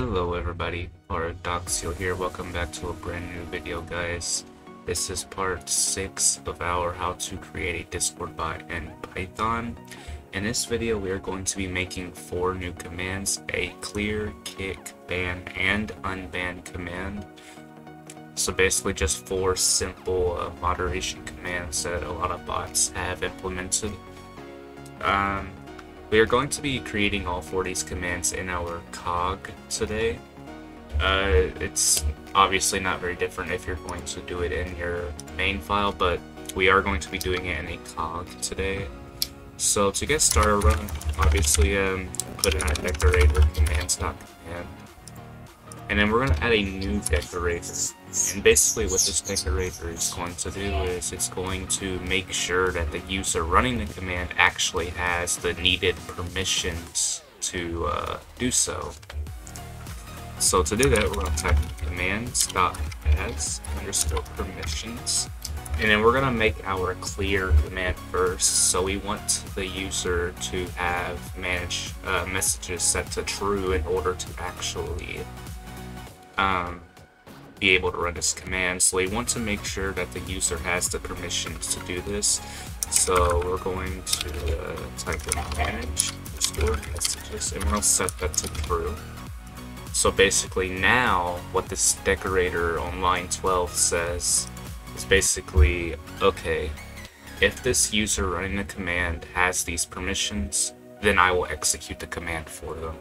Hello everybody, Paradoxio here, welcome back to a brand new video guys. This is part 6 of our how to create a Discord bot in Python. In this video we are going to be making 4 new commands, a clear, kick, ban, and unban command. So basically just 4 simple uh, moderation commands that a lot of bots have implemented. Um, we are going to be creating all four of these commands in our cog today. Uh, it's obviously not very different if you're going to do it in your main file, but we are going to be doing it in a cog today. So to get started, obviously um, put in our decorator commands.command. And then we're going to add a new decorator. And basically what this decorator is going to do is it's going to make sure that the user running the command actually has the needed permissions to uh, do so. So to do that, we're going to type commands.has underscore permissions. And then we're going to make our clear command first. So we want the user to have manage uh, messages set to true in order to actually um, be able to run this command. So we want to make sure that the user has the permissions to do this. So we're going to uh, type in manage underscore messages and we'll set that to true. So basically now what this decorator on line 12 says is basically, okay, if this user running the command has these permissions, then I will execute the command for them.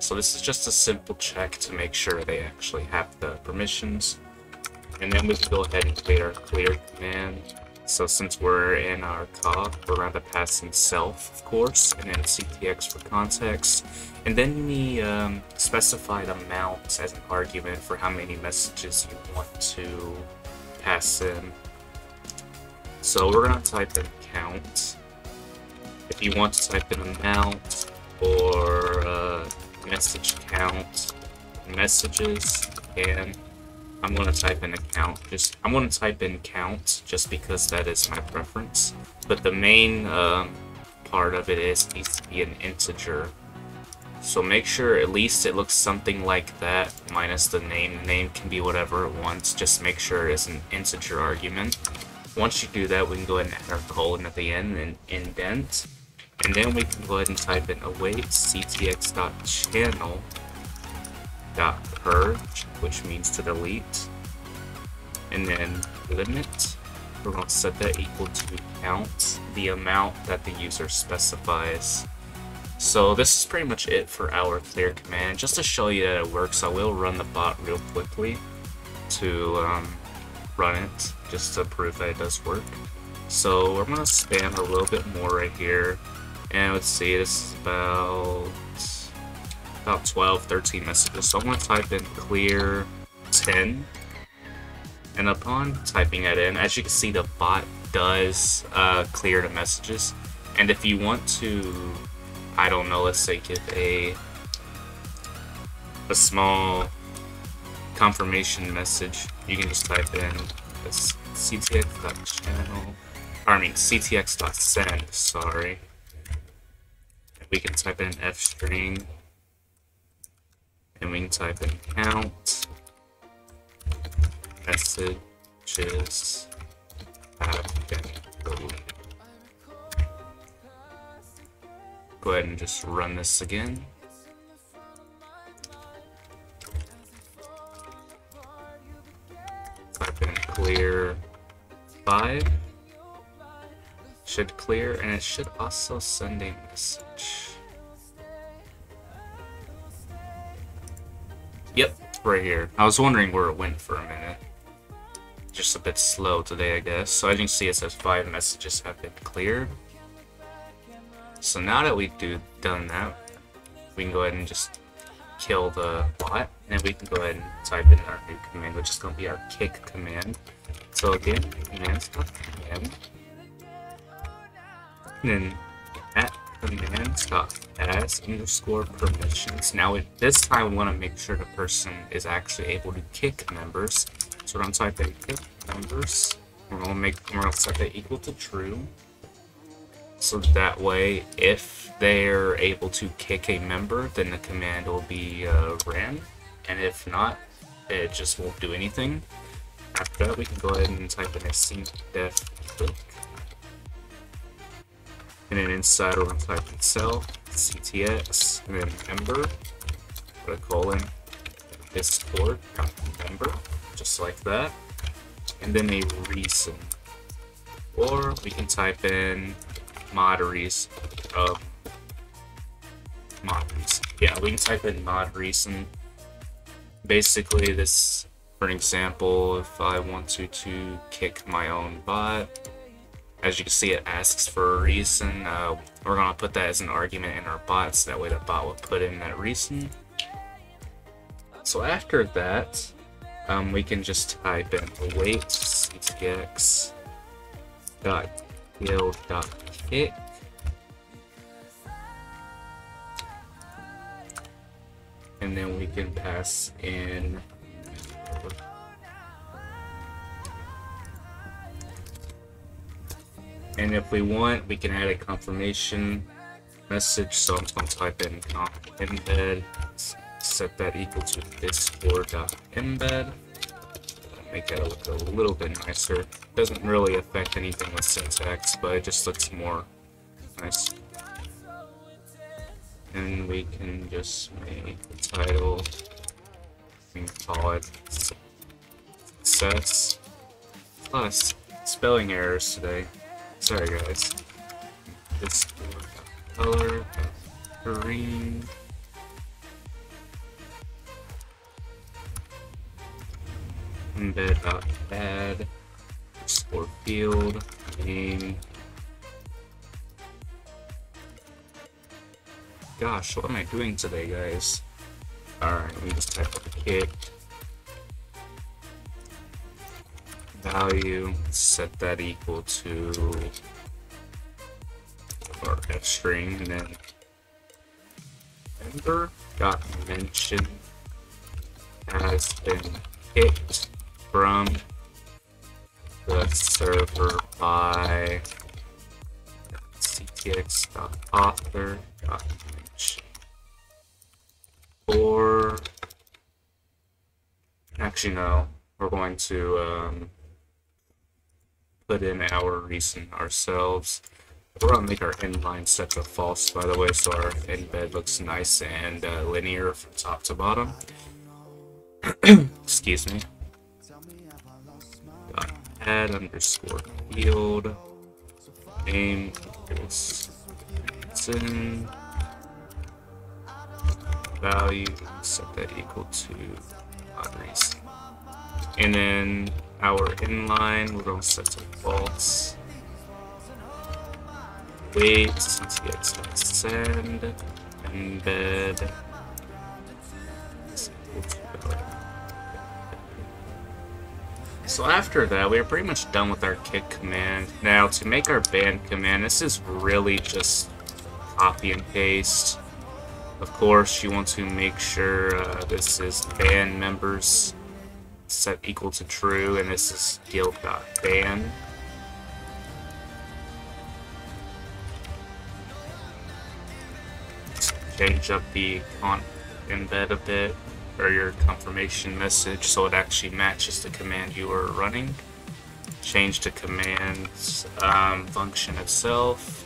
So this is just a simple check to make sure they actually have the permissions. And then we can go ahead and create our clear command. So since we're in our cog, we're going to pass in self, of course, and then ctx for context. And then we um, specify the amount as an argument for how many messages you want to pass in. So we're going to type in count. If you want to type in amount or uh, message count messages and I'm going to type in account just I'm going to type in count just because that is my preference. But the main um, part of it is needs to be an integer. So make sure at least it looks something like that minus the name. The name can be whatever it wants. Just make sure it's an integer argument. Once you do that we can go ahead and add our colon at the end and indent and then we can go ahead and type in await ctx.channel which means to delete. And then limit, we're going to set that equal to count, the amount that the user specifies. So this is pretty much it for our clear command. Just to show you that it works, I will run the bot real quickly to um, run it, just to prove that it does work. So we're going to spam a little bit more right here. And let's see, this is about about 12, 13 messages. So I'm going to type in clear 10. And upon typing that in, as you can see, the bot does uh, clear the messages. And if you want to, I don't know, let's say give a a small confirmation message, you can just type in ctx.channel, or I mean ctx.send, sorry we can type in f string and we can type in count messages have been deleted. Go ahead and just run this again. Type in clear 5 should clear and it should also send a message. Yep, right here. I was wondering where it went for a minute. Just a bit slow today, I guess. So I can see, it says five messages have been cleared. So now that we've do, done that, we can go ahead and just kill the bot, and then we can go ahead and type in our new command, which is going to be our kick command. So again, command then at command stop as underscore permissions. Now at this time we want to make sure the person is actually able to kick members. So we're gonna type typing kick members. We're gonna make we're gonna set that equal to true. So that way, if they're able to kick a member, then the command will be uh, ran. And if not, it just won't do anything. After that, we can go ahead and type in async def kick. And then inside, we're going to type in self, ctx, and then member, put a colon, discord, member, just like that. And then a reason. Or we can type in mod reason. Uh, mod reason. Yeah, we can type in mod reason. Basically, this for an example, if I want to, to kick my own bot, as you can see it asks for a reason, uh, we're going to put that as an argument in our bot, so that way the bot will put in that reason. So after that, um, we can just type in await ctx dot guild dot kick and then we can pass in And if we want, we can add a confirmation message. So I'm going to type in embed, set that equal to discord.embed. Make that look a little bit nicer. Doesn't really affect anything with syntax, but it just looks more nice. And we can just make the title, we can call it success. Plus, spelling errors today. Sorry guys. This color green. Embed dot uh, add score field name. Gosh, what am I doing today, guys? Alright, let me just type up kick. Value, set that equal to our f string, and then member got mentioned has been kicked from the server by ctx.author.mention or actually no. We're going to um, put in our recent ourselves. We're gonna make our inline set to false, by the way, so our embed looks nice and uh, linear from top to bottom. Excuse me. Got add underscore field name is in value set that equal to reason. And then our inline, we're going to set to false. Wait, ctx send, embed. So after that, we are pretty much done with our kick command. Now, to make our ban command, this is really just copy and paste. Of course, you want to make sure uh, this is ban members set equal to true, and this is guild.ban. Change up the embed a bit, or your confirmation message, so it actually matches the command you are running. Change the command um, function itself.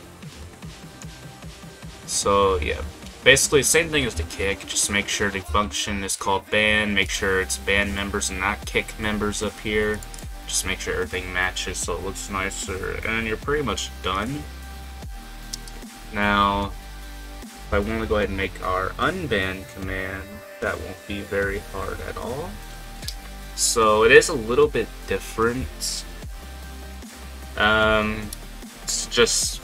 So yeah, Basically, same thing as the kick, just make sure the function is called ban, make sure it's ban members and not kick members up here. Just make sure everything matches so it looks nicer, and you're pretty much done. Now, if I want to go ahead and make our unban command, that won't be very hard at all. So it is a little bit different. Um, it's just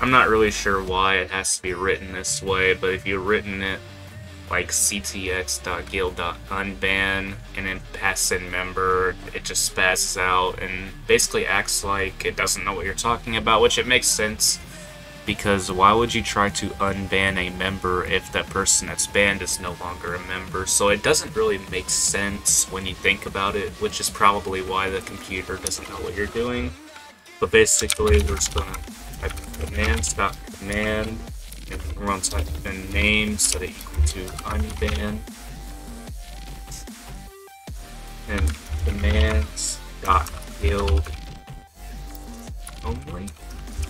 I'm not really sure why it has to be written this way, but if you've written it like ctx.guild.unban and then pass in member, it just spazzes out and basically acts like it doesn't know what you're talking about, which it makes sense because why would you try to unban a member if that person that's banned is no longer a member? So it doesn't really make sense when you think about it, which is probably why the computer doesn't know what you're doing. But basically, we're just gonna commands.command, and we're going to type in name set it equal to unban, and commands dot guild only.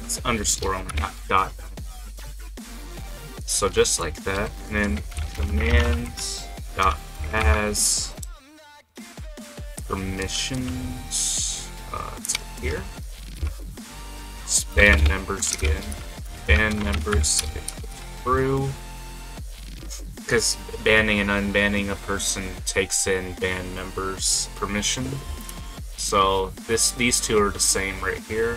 It's underscore only, not dot. So just like that, and then commands dot as permissions uh, here. Span members again. Ban members through because banning and unbanning a person takes in ban members permission. So this these two are the same right here.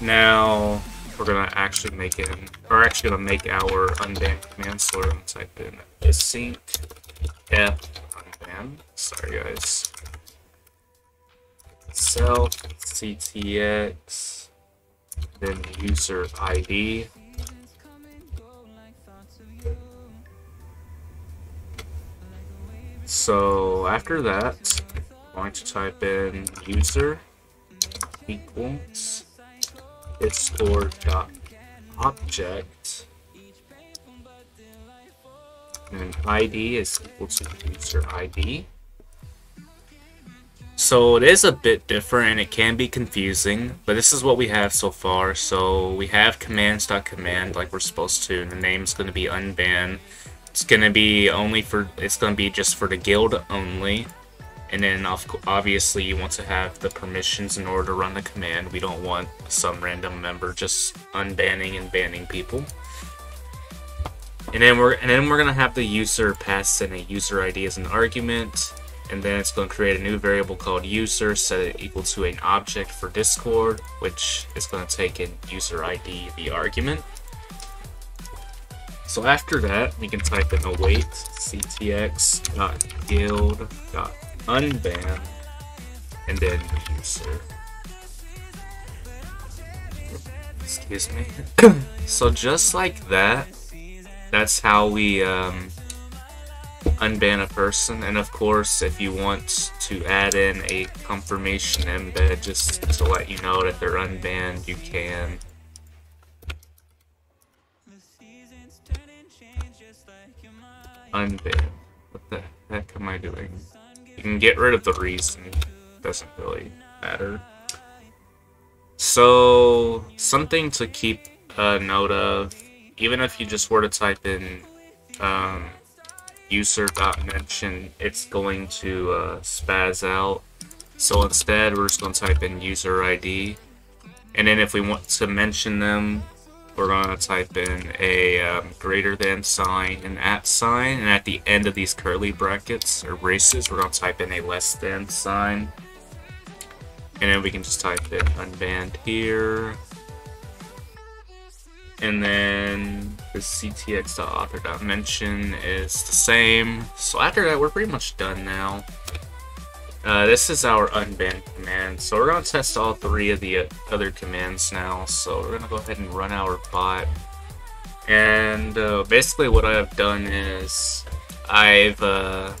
Now we're gonna actually make it. We're actually gonna make our unban command. So we're gonna type in async f unban. Sorry guys. Self ctx then user ID. So after that, I'm going to type in user equals discord.object and ID is equal to user ID. So it is a bit different and it can be confusing, but this is what we have so far. So we have commands.command like we're supposed to, and the name's going to be unban. It's going to be only for, it's going to be just for the guild only. And then obviously you want to have the permissions in order to run the command. We don't want some random member just unbanning and banning people. And then we're and then we're gonna have the user pass in a user ID as an argument and then it's going to create a new variable called user, set it equal to an object for Discord, which is going to take in user ID, the argument. So after that, we can type in await ctx.guild.unban and then user. Excuse me. so just like that, that's how we um, unban a person and of course if you want to add in a confirmation embed just to let you know that they're unbanned you can. Unban. What the heck am I doing? You can get rid of the reason. Doesn't really matter. So something to keep a note of even if you just were to type in um, user.mention, it's going to uh, spaz out. So instead, we're just going to type in user ID. And then if we want to mention them, we're going to type in a um, greater than sign, an at sign, and at the end of these curly brackets or braces, we're going to type in a less than sign. And then we can just type in unbanned here. And then the ctx.author.mention is the same. So after that, we're pretty much done now. Uh, this is our unban command. So we're going to test all three of the other commands now. So we're going to go ahead and run our bot. And uh, basically what I've done is I've uh,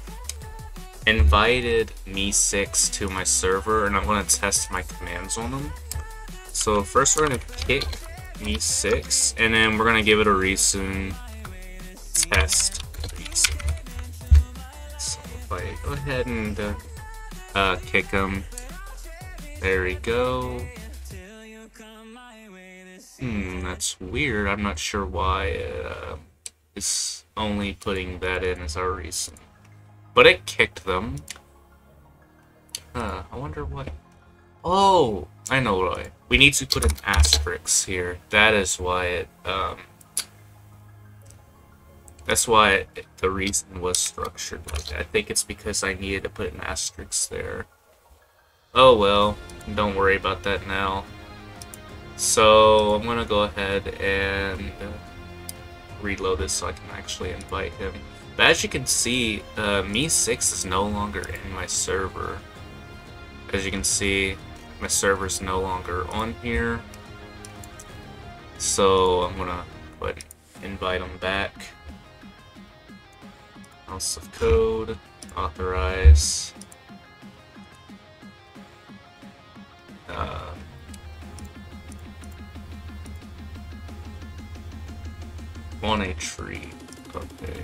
invited MEE6 to my server and I'm going to test my commands on them. So first we're going to kick MEE6, and then we're gonna give it a recent test reason. So if I go ahead and uh, uh, kick him, there we go. Hmm, that's weird. I'm not sure why uh, it's only putting that in as our reason. But it kicked them. Uh, I wonder what Oh, I know why. We need to put an asterisk here. That is why it, um... That's why it, the reason was structured like that. I think it's because I needed to put an asterisk there. Oh well, don't worry about that now. So, I'm gonna go ahead and reload this so I can actually invite him. But as you can see, uh, MEE6 is no longer in my server. As you can see, my server's no longer on here. So I'm gonna put invite them back. House of Code, authorize. Uh, on a tree. Okay.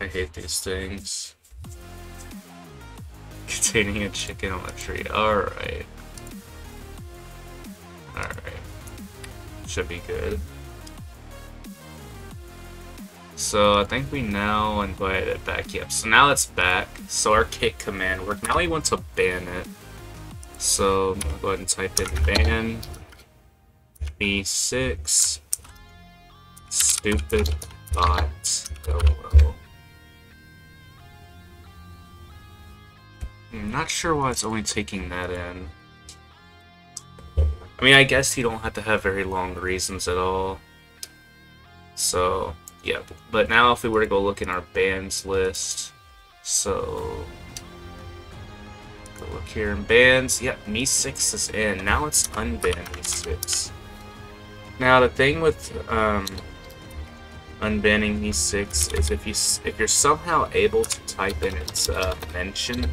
I hate these things. Containing a chicken on a tree. Alright. Alright. Should be good. So I think we now invite it back. Yep, so now it's back. So our kick command worked. Now we want to ban it. So go ahead and type in ban MEE6 stupid bot oh, LOL. I'm not sure why it's only taking that in. I mean, I guess you don't have to have very long reasons at all. So, yeah. But now if we were to go look in our bands list, so... Go look here in bands. Yep, MEE6 is in. Now let's unban MEE6. Now the thing with um, unbanning MEE6 is if you if you're somehow able to type in its uh, mention,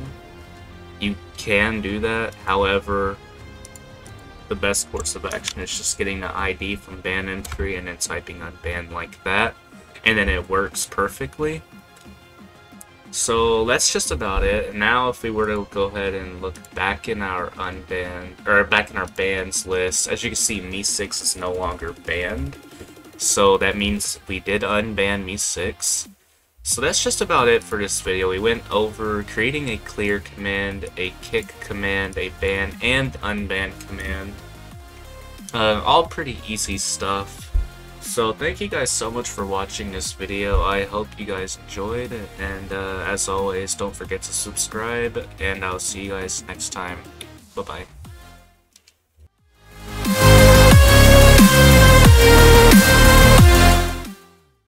you can do that. However, the best course of action is just getting the ID from ban entry and then typing unban like that, and then it works perfectly. So that's just about it. Now if we were to go ahead and look back in our unbanned, or back in our bans list, as you can see, MEE6 is no longer banned. So that means we did unban MEE6. So that's just about it for this video. We went over creating a clear command, a kick command, a ban, and unban command. Uh, all pretty easy stuff. So thank you guys so much for watching this video. I hope you guys enjoyed, and uh, as always, don't forget to subscribe, and I'll see you guys next time. Bye-bye.